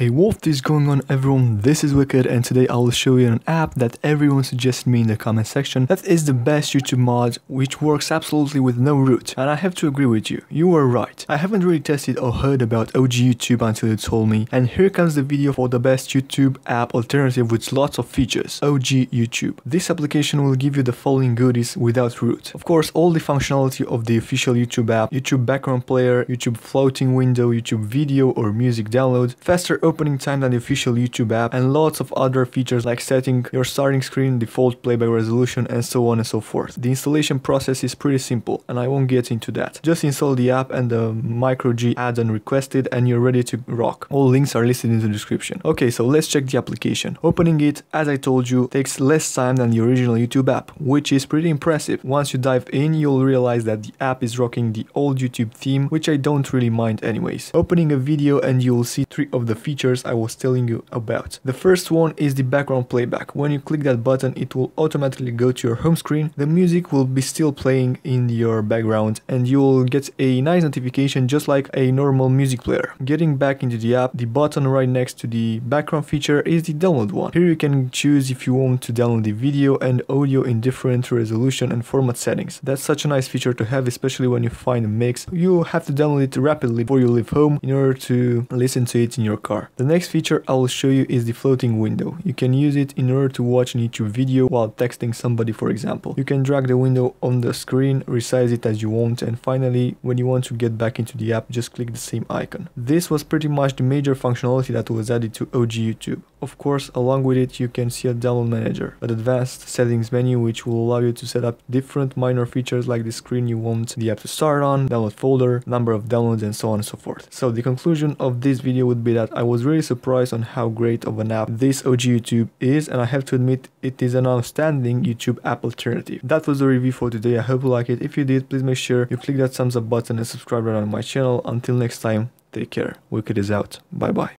Hey what is going on everyone, this is Wicked and today I will show you an app that everyone suggested me in the comment section that is the best YouTube mod which works absolutely with no root and I have to agree with you, you were right. I haven't really tested or heard about OG YouTube until you told me and here comes the video for the best YouTube app alternative with lots of features, OG YouTube. This application will give you the following goodies without root. Of course all the functionality of the official YouTube app, YouTube background player, YouTube floating window, YouTube video or music download, faster opening time than the official YouTube app, and lots of other features like setting your starting screen, default playback resolution, and so on and so forth. The installation process is pretty simple, and I won't get into that. Just install the app and the microG add-on requested, and you're ready to rock. All links are listed in the description. Okay, so let's check the application. Opening it, as I told you, takes less time than the original YouTube app, which is pretty impressive. Once you dive in, you'll realize that the app is rocking the old YouTube theme, which I don't really mind anyways. Opening a video and you'll see three of the features features I was telling you about. The first one is the background playback. When you click that button it will automatically go to your home screen. The music will be still playing in your background and you will get a nice notification just like a normal music player. Getting back into the app, the button right next to the background feature is the download one. Here you can choose if you want to download the video and audio in different resolution and format settings. That's such a nice feature to have especially when you find a mix. You have to download it rapidly before you leave home in order to listen to it in your car. The next feature I will show you is the floating window. You can use it in order to watch an YouTube video while texting somebody for example. You can drag the window on the screen, resize it as you want and finally when you want to get back into the app just click the same icon. This was pretty much the major functionality that was added to OG YouTube. Of course, along with it, you can see a download manager, an advanced settings menu which will allow you to set up different minor features like the screen you want the app to start on, download folder, number of downloads and so on and so forth. So the conclusion of this video would be that I was really surprised on how great of an app this OG YouTube is and I have to admit it is an outstanding YouTube app alternative. That was the review for today, I hope you like it. If you did, please make sure you click that thumbs up button and subscribe right on my channel. Until next time, take care. Wicked is out. Bye bye.